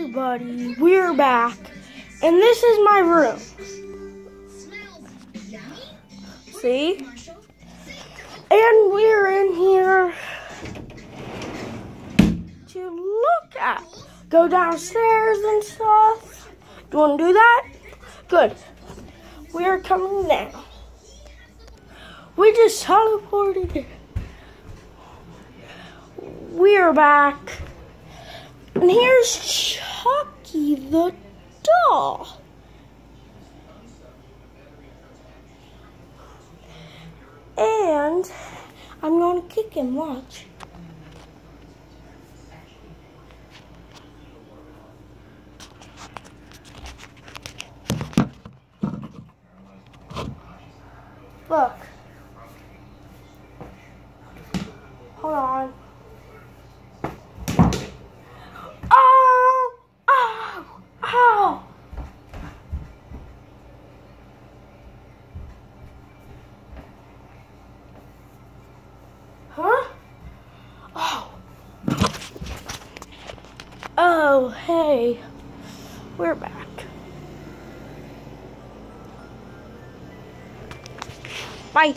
everybody, we're back. And this is my room. See? And we're in here to look at. Go downstairs and stuff. Do you want to do that? Good. We're coming now. We just teleported. We're back. And here's the doll. And I'm going to kick him, watch. Look. Hold on. Oh! Oh! Oh! Huh? Oh. Oh, hey. We're back. Bye.